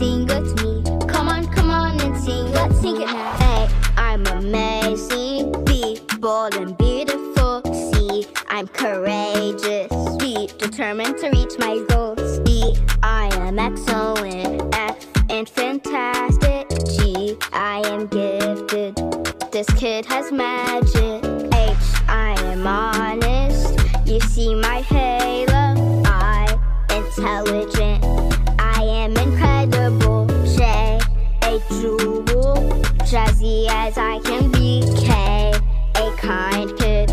sing with me. Come on, come on and sing. Let's sing it now. A, I'm amazing. B, bold and beautiful. C, I'm courageous. D, determined to reach my goals. E, I am excellent. F, and fantastic. G, I am gifted. This kid has magic. H, I am honest. You see my head. jazzy as I can be. K, a kind kid.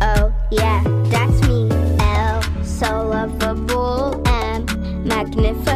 Oh yeah, that's me. L, so lovable and magnificent.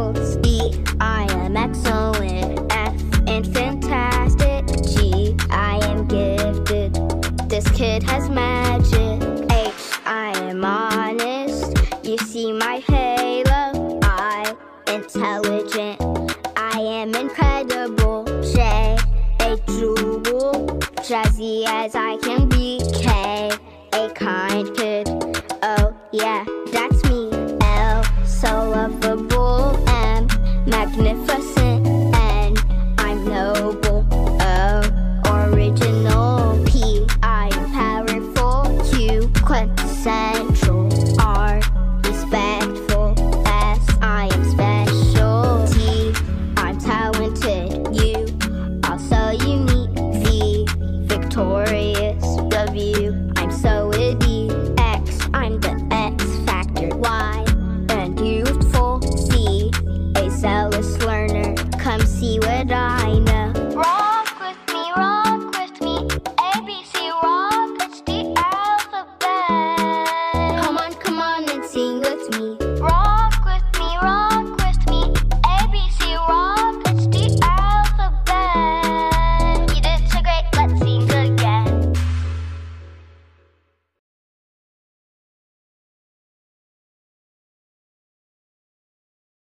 it has magic. H, I am honest. You see my halo. I intelligent. I am incredible. J, a jewel. Jazzy as I can be. K, a kind kid. Oh yeah, that's me. L, so lovable. M, magnificent. Quincy.